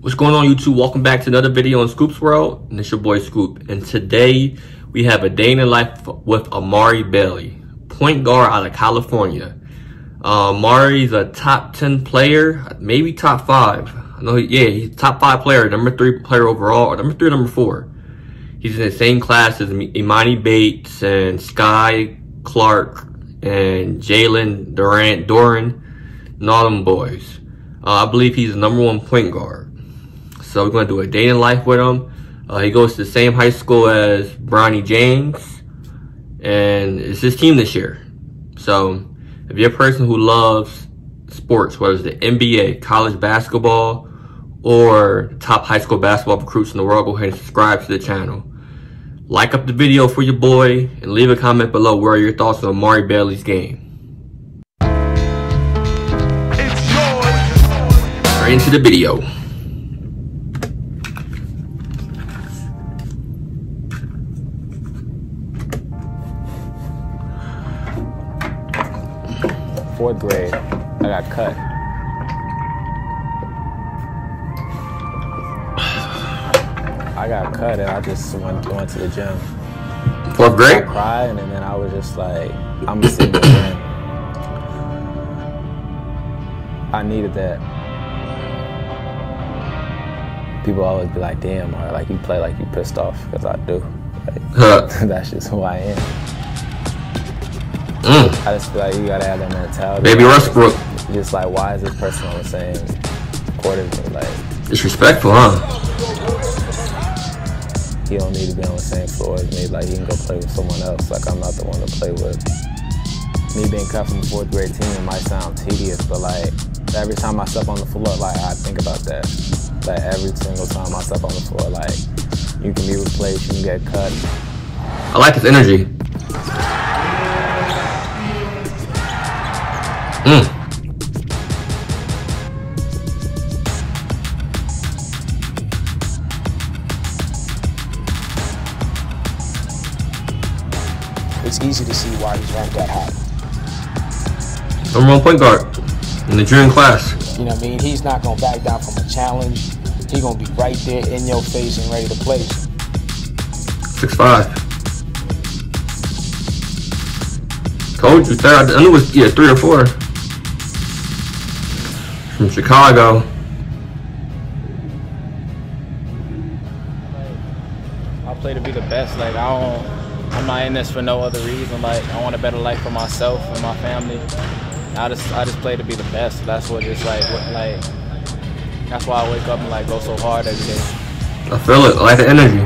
What's going on YouTube? Welcome back to another video on Scoop's World. And it's your boy Scoop. And today we have a day in the life with Amari Bailey, point guard out of California. Uh, Amari's a top 10 player, maybe top five. I know, yeah, he's top five player, number three player overall, or number three, number four. He's in the same class as Emoni Bates and Skyy Clark and Jalen Durant, Duren, and all them boys. Uh, I believe he's the number one point guard. So we're going to do a day in life with him. Uh, he goes to the same high school as Bronny James. And it's his team this year. So if you're a person who loves sports, whether it's the NBA, college basketball, or top high school basketball recruits in the world, go ahead and subscribe to the channel. Like up the video for your boy and leave a comment below where are your thoughts on Amari Bailey's game. Right into the video. Fourth grade, I got cut. I got cut and I just went, went to the gym. Fourth grade? I cried and then I was just like, I'm gonna sing again. I needed that. People always be like, damn, or like you play like you pissed off, because I do. Like, that's just who I am. Mm. I just feel like you gotta have that mentality. Baby like, Westbrook. Just like, why is this person on the same court as me? Like, disrespectful, huh? he don't need to be on the same floor as me. Like he can go play with someone else. Like I'm not the one to play with. Me being cut from the fourth grade team might sound tedious, but like every time I step on the floor, like I think about that. Like every single time I step on the floor, like you can be replaced, you can get cut. I like his energy. See why he's ranked that high. Number one point guard in the junior class. You know what I mean? He's not going to back down from a challenge. He's going to be right there in your face and ready to play. Six five. Told you, third. I knew it was yeah three or four. From Chicago. I play to be the best. Like I don't. I'm not in this for no other reason. Like I want a better life for myself and my family. I just I just play to be the best. That's what it's like. What, like that's why I wake up and like go so hard every day. I feel it. Like the energy.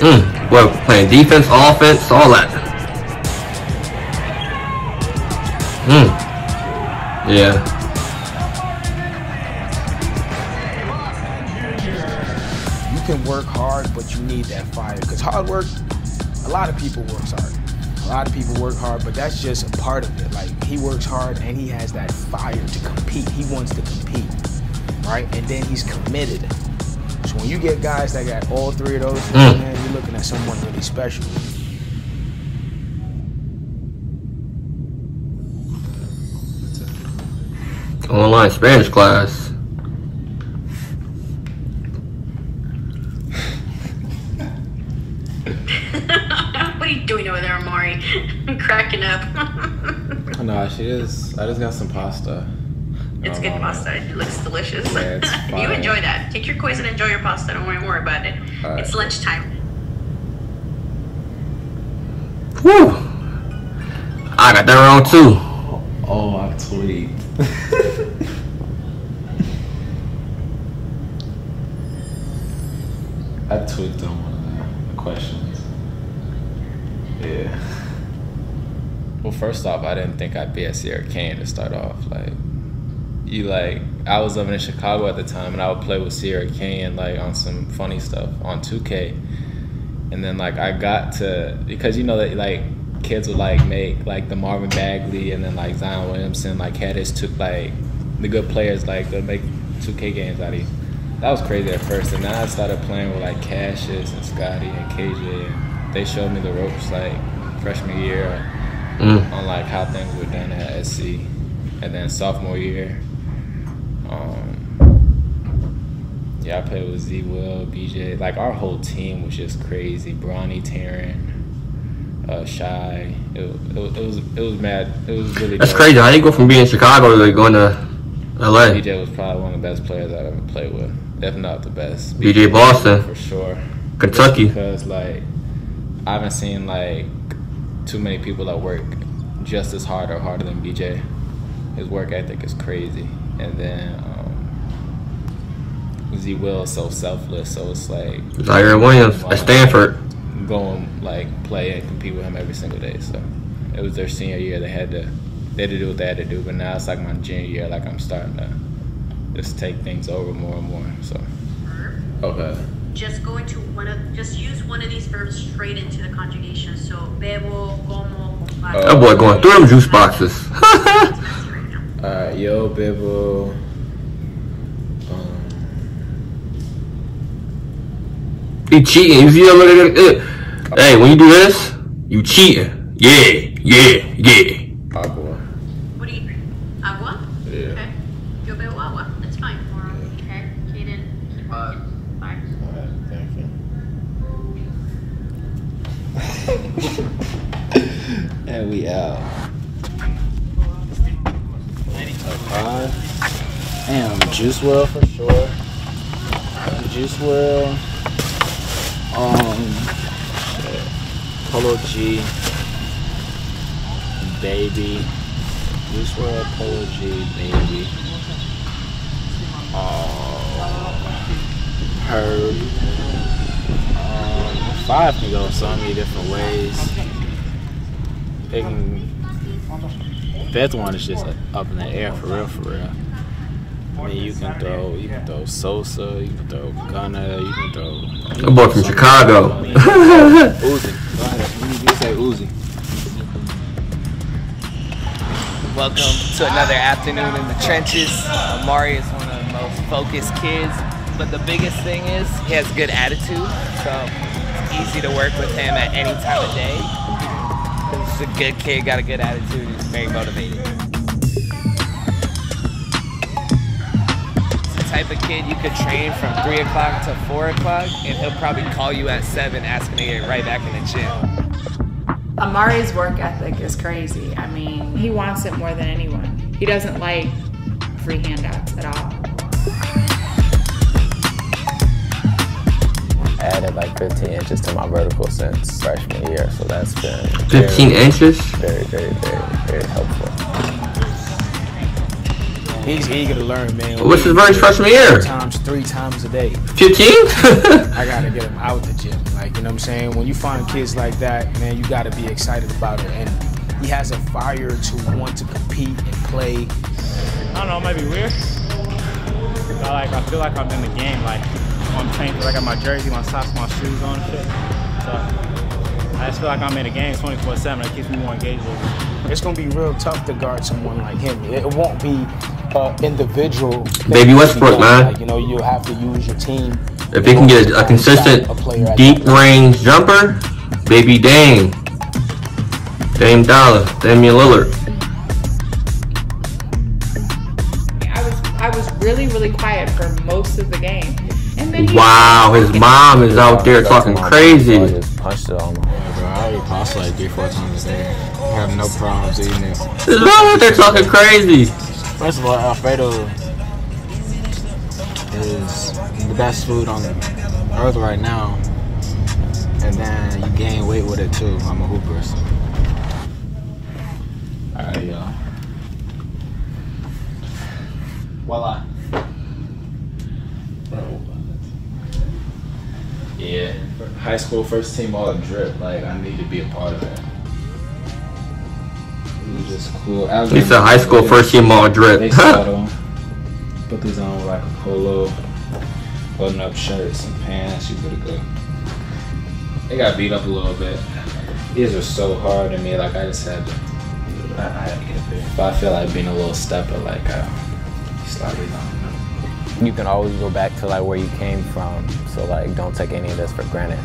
Hmm. What playing defense, offense, all that. Hmm. Yeah. Hard, but you need that fire. Because hard work, a lot of people works hard. A lot of people work hard, but that's just a part of it. Like he works hard and he has that fire to compete. He wants to compete, right? And then he's committed. So when you get guys that got all three of those, mm. man, you're looking at someone really special. Online Spanish class. doing over there, Amari? I'm cracking up. No, she is. I just got some pasta. It's good pasta. It looks delicious. Yeah, you enjoy that. Take your quiz and enjoy your pasta. Don't worry more about it. Right. It's lunchtime. Whew. I got that wrong too. Oh, I tweet. I tweaked on one of the questions. Yeah. First off, I didn't think I'd be at Sierra Canyon to start off. Like, you like, I was living in Chicago at the time, and I would play with Sierra Canyon like on some funny stuff on 2K, and then like I got to because you know that like kids would like make like the Marvin Bagley and then like Zion Williamson like had his took like the good players like to make 2K games out of you. That was crazy at first, and then I started playing with like Cassius and Scotty and KJ. And, they showed me the ropes like freshman year mm. on like how things were done at SC. and then sophomore year, um, yeah, I played with Z Will, BJ. Like our whole team was just crazy. Bronny, Taryn, uh, Shy. It, it, it, was it was mad. It was really. That's dope. crazy. How you go from being in Chicago to like, going to LA? BJ was probably one of the best players I've ever played with. If not the best. BJ Boston. for sure. Kentucky. Just because like I haven't seen like too many people that work just as hard or harder than BJ. His work ethic is crazy, and then um, Z Will is so selfless. So it's like Ziaire Williams at Stanford. go and like play and compete with him every single day. So it was their senior year. They had to they had to do what they had to do. But now it's like my junior year. Like I'm starting to just take things over more and more. So okay. Just go into one of, just use one of these verbs straight into the conjugation. So, bebo, como, comparto. That boy going through them juice boxes. Alright, yo, Bibble. Um, he cheating. You see him? Look at it. Hey, when you do this, you cheating. Yeah, yeah, yeah. Aqua. And we out. Damn, Juice WRLD for sure. Juice WRLD. Um, Polo G. Baby. Juice WRLD, Polo G, Baby. Uh, Herb. Um, five can go so many different ways. Picking fifth one is just up in the air for real, for real. I mean, you can throw, you can throw Sosa, you can throw Gunna, you can throw. That boy from Chicago. Uzi. Go ahead. You say Uzi. Welcome to another afternoon in the trenches. Amari is one of the most focused kids, but the biggest thing is he has good attitude, so it's easy to work with him at any time of day. He's a good kid, got a good attitude, he's very motivated. He's the type of kid you could train from 3 o'clock to 4 o'clock, and he'll probably call you at 7 asking to get right back in the gym. Amari's work ethic is crazy. I mean, he wants it more than anyone. He doesn't like free handouts at all. Added like 15 inches to my vertical since freshman year, so that's been 15 inches? very, very, very, very helpful. He's eager to learn, man. What's his very freshman year? Times, three times a day. 15? I gotta get him out the gym. Like, you know what I'm saying? When you find kids like that, man, you gotta be excited about it. And he has a fire to want to compete and play. I don't know, it might be weird. I like I feel like I'm in the game, like I'm training, I got my jersey, my socks, my shoes on and shit. So I just feel like I'm in a game 24-7. It keeps me more engaged with it. It's gonna be real tough to guard someone like him. It it won't be uh, individual. Baby Westbrook, man. Like, you know, you'll have to use your team. if he can get a, a consistent A deep range jumper, baby Dame. Dame Dollar, Damian Lillard. For most of the game, and then he Wow, his mom is out there talking I crazy. just punched it on my Bro, I already pasta like three, four times a day. I have no problems eating it. His mom out there talking crazy. First of all, Alfredo is the best food on earth right now. And then you gain weight with it too. I'm a hooper. So. Alright, y'all. Voila. Yeah, high school first team all drip. Like I need to be a part of that. It was just cool. He said high school first team all They drip. Put these on with like a polo, button up shirts and pants. You good to go. They got beat up a little bit. These are so hard to me. Like I just had to. I, I had to get there. But I feel like being a little stepper. Like uh, started on. you can always go back to like where you came from. So like don't take any of this for granted.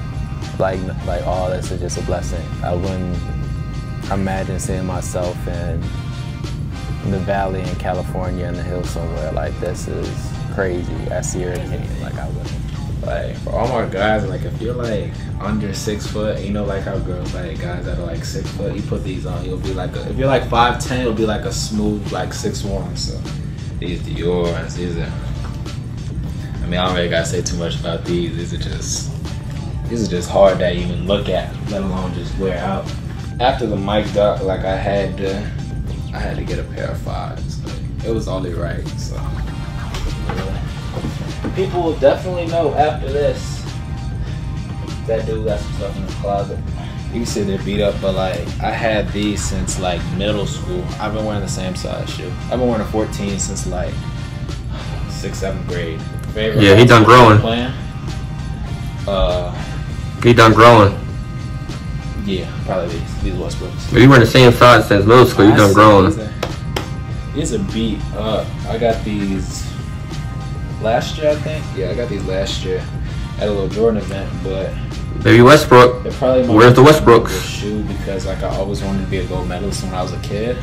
Like like all this is just a blessing. I wouldn't imagine seeing myself in the valley in California in the hills somewhere. Like this is crazy at Sierra Canyon. Like I wouldn't. Like for all my guys, like if you're like under six foot, you know, like how girls like guys that are like six foot, you put these on, you'll be like a, if you're like five ten, it'll be like a smooth like six one. So these Dior's, these are. I mean, I really gotta say too much about these. These are just these are just hard to even look at, let alone just wear out. After the mic Duck, like I had to, I had to get a pair of fives. It was only right. So people will definitely know after this that dude got some stuff in the closet. You can see they're beat up, but like I had these since like middle school. I've been wearing the same size shoe. I've been wearing a 14 since like sixth, seventh grade. Favorite yeah, he done growing. Plan. Uh, he done growing. Yeah, probably these, these Westbrooks. But you were the same size since middle school. You done growing. These are, these are beat up. I got these last year, I think. Yeah, I got these last year at a little Jordan event, but Maybe Westbrook. Where's the Westbrooks? Shoe because like I always wanted to be a gold medalist when I was a kid.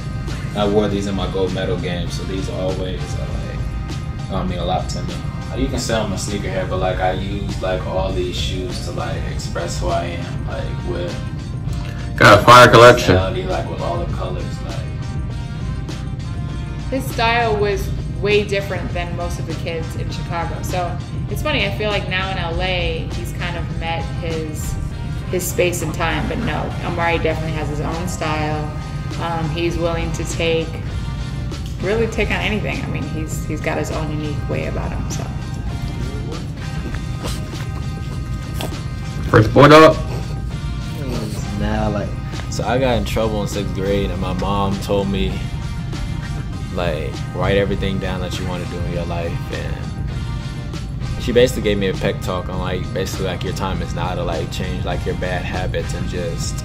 I wore these in my gold medal games, so these always are like I mean a lot to me. You can say I'm a sneakerhead, but like I use like all these shoes to like express who I am, like with got a fire collection. Like with all the colors, like his style was way different than most of the kids in Chicago. So it's funny. I feel like now in LA, he's kind of met his his space and time. But no, Amari definitely has his own style. Um, he's willing to take really take on anything. I mean, he's he's got his own unique way about him. So first up. Now, like, so I got in trouble in sixth grade, and my mom told me like write everything down that you want to do in your life and she basically gave me a pep talk on like basically like your time is now to like change like your bad habits and just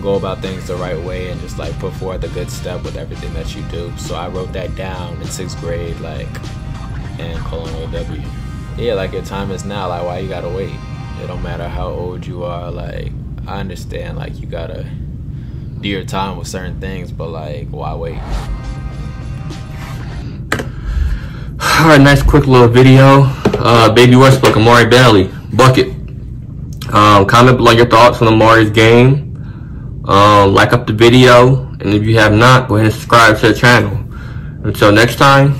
go about things the right way and just like put forth the good step with everything that you do. So i wrote that down in sixth grade like and colon w. Yeah like your time is now like why you gotta wait it don't matter how old you are like i understand like you gotta do your time with certain things but like why wait All right, nice quick little video. Uh, Baby Westbrook, Amari Bailey, bucket. Um, comment below your thoughts on Amari's game. Um, like up the video, and if you have not, go ahead and subscribe to the channel. Until next time,